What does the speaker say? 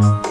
now.